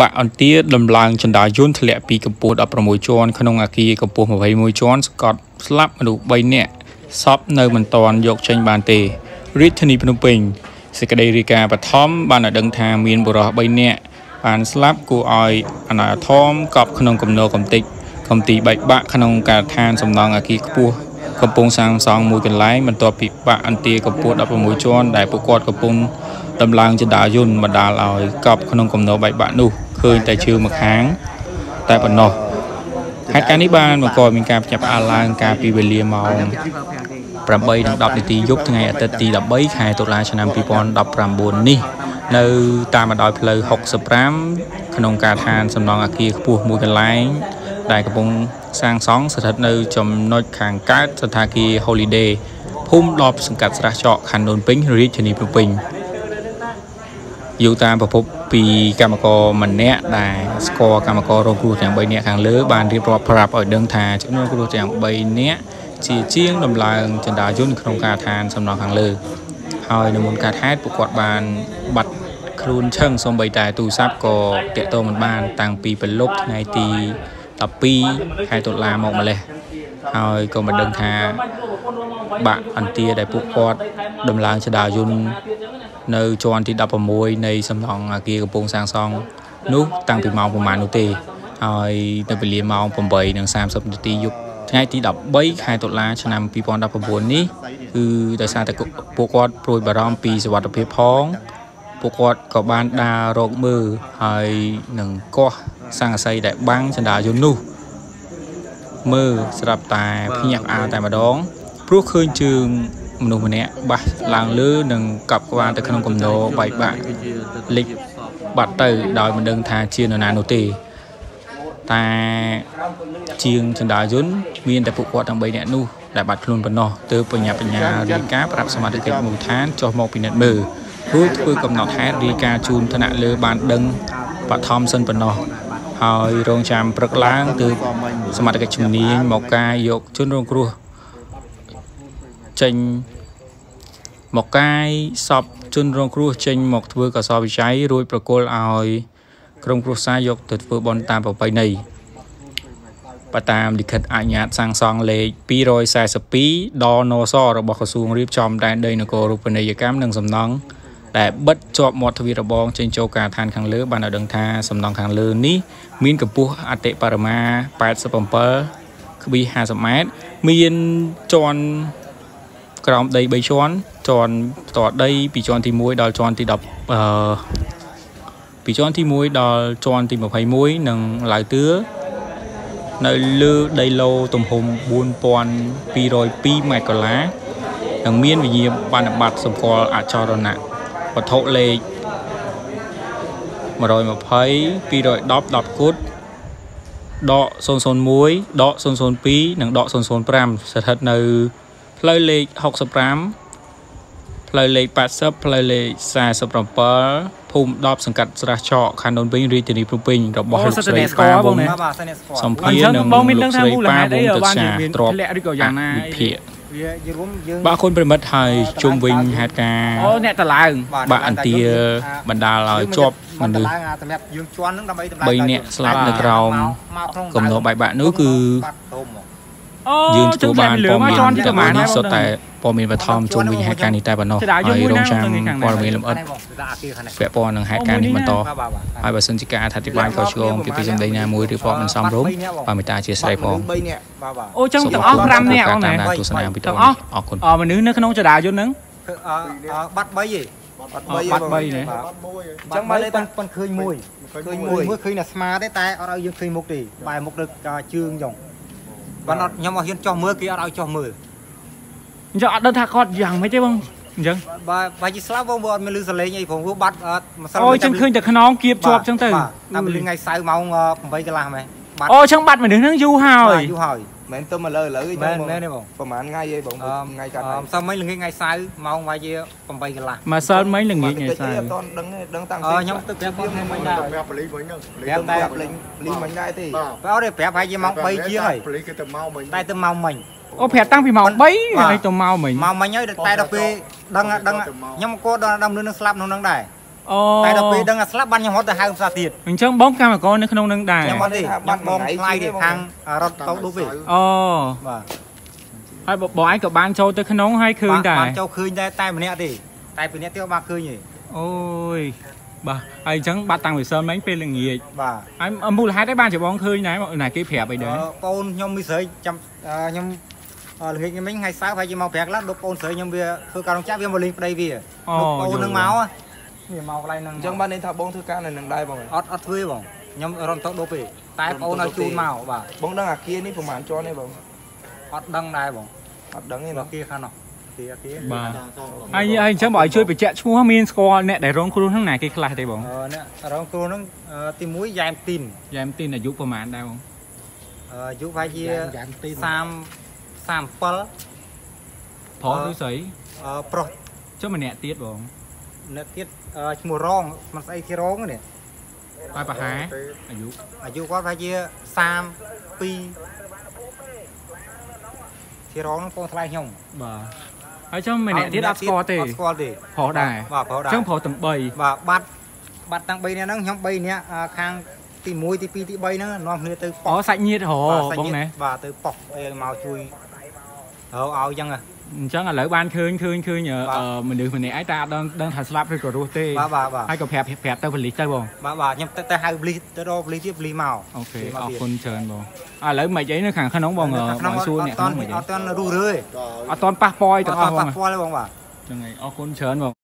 បាក់អន្ទាដំឡើងចន្តាយន្តធ្លាក់ពីកម្ពស់16ជាន់ក្នុងអាគារកម្ពស់21ជាន់ស្កត់ស្លាប់មនុស្ស3នាក់សពនៅមិនទាន់យកចេញបានទេរាជធានីភ្នំពេញសេចក្តីរាយការណ៍បឋមបានឲ្យដឹងថាមានបុរស3នាក់បានស្លាប់គួរឲ្យអនាធមកប់ក្នុងគំនរកំតិចកំទីបែកបាក់ក្នុងការដ្ឋានសំណង់អាគារខ្ពស់កំពុងសាងសង់មួយកន្លែងបន្ទាប់ពីបាក់អន្ទាកម្ពស់16ជាន់ដែលពួកគាត់កំពុងដំឡើងចន្តាយន្តបណ្ដាលឲ្យកប់ក្នុងគំនរបែកបាក់នោះ ឃើញតែជើងម្ខាង តែប៉ុណ្ណោះហេតុការណ៍នេះបានបង្កឲ្យមានការផ្ញើផ្អើលឡើងកាលពីវេលាម៉ោង8:10នាទីយប់ថ្ងៃអាទិត្យទី13ខែតុលាឆ្នាំ2019នេះនៅតាមបណ្ដោយផ្លូវ65ក្នុងការដ្ឋានសំណង់អគារខ្ពស់មួយកន្លែង ដែលកំពុងសាងសង់ស្ថិតនៅចំណុចខាងកើតសន្តាគារ Holiday ភូមិដបសង្កាត់ស្រះចកខណ្ឌដូនពេញរាជធានីភ្នំពេញយោតាមប្រភព ពីកម្មករម្នាក់ដែលស្គាល់កម្មកររងគ្រោះទាំង3នាក់ខាងលើបានរៀបរាប់ប្រាប់ឲ្យដឹងថាជនរងគ្រោះទាំង3នាក់ជាជាងដំឡើងចន្តាយន្តក្នុងការដ្ឋានសំណង់ខាងលើហើយនៅមុនការហេតុពួកគាត់បានបាត់ខ្លួនឈឹងសំបីតែទូរស័ព្ទក៏តាក់ទងមិនបាន តាំងពីប្រលប់ថ្ងៃទី12ខែតុលាមកម្លេះហើយក៏មិនដឹងថាបាក់អន្ទាដែលពួកគាត់ដំឡើងចដាយន្ត នៅជាន់ទី16នៃសំណង់អាគារកំពង់សាងសង់នោះតាំងពីម៉ោងប្រហែលនោះទេហើយនៅវេលាម៉ោង8:30នាទីយប់ថ្ងៃទី13ខែតុលាឆ្នាំ2019នេះគឺដោយសារតែពួកគាត់ព្រួយបារម្ភពីសុវត្ថិភាពផងពួកគាត់ក៏បានដើររកមើលហើយនឹងកោះសង្កសីដែលបាំងចន្តាយន្តនោះមើលស្រាប់តែភ្ញាក់ផ្អើលតែម្ដងព្រោះឃើញជើង មនុស្សម្នាក់បាសឡើងលើនិងកប់ក្បាលទៅក្នុងគំនរបែកបាក់លិចបាត់ទៅដោយមិនដឹងថាជានរណានោះទេតែជាងចន្តាយន្តមានតែពួកគាត់ទាំង3នាក់នោះដែលបាត់ខ្លួនប៉ុណ្ណោះទើបបញ្ញាបញ្ញារាយការណ៍ប្រាប់សមាជិកមូលដ្ឋានចុះមកពិនិត្យមើលរួចធ្វើកំណត់ហេតុរាយការណ៍ជូនថ្នាក់លើបានដឹងបឋមសិនប៉ុណ្ណោះហើយរងចាំព្រឹកឡើងទើបសមត្ថកិច្ចជំនាញមកការយកជនរងគ្រោះ ចេញមកកាយសពជនរងគ្រោះចេញមកធ្វើកសលវិច័យរួចប្រគល់ឲ្យក្រុមគ្រួសារយកទៅធ្វើបន់តាមប្រពៃណីបើតាមលិខិតអនុញ្ញាតសាងសង់លេខ242ដនសរបស់ក្រសួងរៀបចំដែនដីនគររូបនីយកម្មនិងសំណង់ដែលបិទជាប់មាត់ទ្វាររបងចេញចូលការដ្ឋានខាងលើបានឲ្យដឹងថាសំណង់ខាងលើនេះមានកម្ពស់អតិបរមា87ក្ប៊ី50ម៉ែត្រមានជាន់ ក្រោមដី3ជាន់ជាន់ផ្ទាល់ដីពីជាន់ទី1ដល់ជាន់ទី10អឺពីជាន់ទី1ដល់ជាន់ទី21និងឡាវតឿនៅលើដីឡូទំហំ4202ម៉ែត្រកន្លះនិងមានវិញ្ញាបនបត្រសម្គាល់អចរណៈវត្ថុលេខ120 210 10គុតដក001ដក002និងដក005ស្ថិតនៅ ផ្លូវលេខ65ផ្លូវលេខ80ផ្លូវលេខ47ភូមិ10សង្កាត់ស្រះឆកខណ្ឌដូនពេញរាជធានីភ្នំពេញរបស់លោកស្រីប៉ាវងសំភារនិងលោកស្រីប៉ាវងទឹកសាទ្របវិភាគវារួមយើងបាទគុណប្រិមិត្តហើយជុំវិញហេតុការអូអ្នកតឡើងបាទអន្ទាបណ្ដាលឲ្យជាប់មនុស្សសម្រាប់យើងជន់នឹងដើម្បីតម្លៃ3នាក់ស្លាប់នៅក្រោមគំនរបែកបាក់នោះគឺ យើងទទួលបានព័ត៌មានទាំងអស់នេះសុទ្ធតែព័ត៌មានបឋមជុំវិញហេតុការណ៍នេះតែប៉ុណ្ណោះហើយរងចាំព័ត៌មានលម្អិតពាក់ព័ន្ធនឹងហេតុការណ៍នេះបន្តហើយបើសិនជាការអធិប្បាយក៏ឆ្លងពីពីសម្ដីណាមួយឬក៏មិនសមរម្យបើមេតាជាស្រីផងអូចឹងទាំងអស់5នាក់អូនណាទស្សនាវីដេអូនេះអរគុណអមនុស្សនៅក្នុងចរាយន្តហ្នឹងបាត់3ឯងបាត់3បាត់3ណាបាត់1អញ្ចឹងមកប៉ុនប៉ុនឃើញមួយឃើញមួយឃើញតែស្មាទេតែអត់ឲ្យយើងឃើញមុខទេបែរមុខទៅជើងចុង បានអត់ខ្ញុំអត់ហ៊ានចោះមើលគេអត់ឲ្យចោះមើលអញ្ចឹងអត់ដឹងថាគាត់យ៉ាងម៉េចទេបងអញ្ចឹងបើបើជាស្លាប់បងអត់មានលឺសលេងអីព្រោះបាត់អត់ម្សិលអូចឹងឃើញតែខ្នងគៀបជាប់ចឹងទៅតាមលឺថ្ងៃសៅរ៍ម៉ោង8កន្លះម៉េះអូចឹងបាត់មនុស្សហ្នឹងយូរហើយយូរហើយ មែនទៅមកលើឥឡូវអីចឹងមែនទេបងប្រហែលថ្ងៃអីបងថ្ងៃកាត់ម្សិលមិញល្ងាចថ្ងៃសៅរ៍ម៉ោងវាយជា8កន្លះម្សិលមិញល្ងាចថ្ងៃសៅរ៍អត់ដឹងដឹងតាំងពីខ្ញុំទឹកប្រាប់គាត់មិញដែរប្រាប់បលីមិញហ្នឹងប្រាប់តែបលីបលីមិញដែរទេបើអត់ទេប្រាប់ហើយជាម៉ោង3ជាងហើយបលីគេទៅមកមិញតែទៅមកមិញអូប្រាប់តាំងពីម៉ោង3ហើយទៅមកមិញមកមិញហើយតែដល់ពេលដឹងដឹងខ្ញុំក៏ដល់ដល់មនុស្សនឹងស្លាប់ក្នុងហ្នឹងដែរ អូតែដល់ពេលដឹងថាស្លាប់បានខ្ញុំហត់ទៅហៅផ្សារទៀតអញ្ចឹងបងកម្មករនៅក្នុងនឹងដែរខ្ញុំអត់ទេខ្ញុំបងថ្លៃទេខាងរត់ទៅឌុបទេអូបាទហើយបងបងឯងក៏បានចូលទៅក្នុងហើយឃើញដែរបានចូលឃើញដែរតែម្នាក់ទេតែពីរនាក់ទៀតបានឃើញទេអូយបាទហើយអញ្ចឹងបាត់តាំងពីសិលមិញពេលល្ងាចបាទហើយមូលហេតុអីបានជាបងឃើញដែរមកណាគេប្រាប់អីដែរអឺបងខ្ញុំមីស្រីចាំអឺខ្ញុំអឺល្ងាចមិញថ្ងៃសៅរ៍ហើយជាមកប្រាក់ឡាដុបបងស្រីខ្ញុំវាធ្វើការរងចាក់វាមកលេងប្តីវាដុបបងនឹងមក វាមកកន្លែងហ្នឹងអញ្ចឹងបានន័យថាបងធ្វើការនៅនឹងដែរបងអត់អត់ធ្វើបងខ្ញុំរត់ទៅដុបទេតែបងឲ្យជូនមកបាទបងដឹងអាគារនេះប្រហែលជាន់ទេបងអត់ដឹងដែរបងអត់ដឹងទេបណាគេខាងនោះគេគេបាទហើយហើយអញ្ចឹងបងឲ្យជួយបញ្ជាក់ឈ្មោះមានស្គាល់អ្នកដែលរងគ្រោះហ្នឹងណាគេខ្លះទេបងអឺអ្នករងគ្រូហ្នឹងអឺទី1យ៉ែមទីនយ៉ែមទីនអាយុប្រហែលដែរបងអឺអាយុប្រហែលជា30 37ប្រុសឬស្រីអឺប្រុសចុះម្នាក់ទៀតបង អ្នកទៀតអឺឈ្មោះរងមិនស្អីគេរងនេះហើយប្រហែលអាយុអាយុគាត់ប្រហែលជា32គេរងហ្នឹងពងថ្លៃខ្ញុំបាទហើយចុះម្នាក់ទៀតអត់ស្គាល់ទេអត់ស្គាល់ទេប្រុសដែរបាទប្រុសអដែរញ្ចឹងប្រុសទាំង3បាទបាត់បាត់តាំង3នាក់ហ្នឹងខ្ញុំ3នាក់អឺខាងទី1ទី2ទី3ហ្នឹងនាំគ្នាទៅអូប៉ោះសាច់ញាតិហ៎បាទសាច់បងញាតិណាបាទទៅប៉ោះអីមកជួយហៅឲ្យអញ្ចឹងហ៎ អញ្ចឹងឥឡូវបានឃើញឃើញឃើញអឺបាទអឺមនុស្សម្នាក់ឯងតែអត់ដឹងដឹងថាស្លាប់ឬក៏រស់ទេបាទបាទបាទហើយក៏ប្រាប់ប្រាប់ទៅប៉ូលីសទៅបងបាទបាទខ្ញុំទៅទៅហៅប៉ូលីសទៅដល់ប៉ូលីសទៀតប៉ូលីសមកអូខេគេមកអរទៀតគុណច្រើនបងឥឡូវមិនអីនៅខាងក្នុងបងអឺក្នុងបងអត់សួរអអ្នកត់ក្នុងតមិនអីអត់តន់រស់រឿយអត់តន់ប៉ះពាល់អីអទាំងត់អតស់ន់បងប៉ះពាល់ទេបងបាទហ្នឹងហើយអរគុណច្រើនបង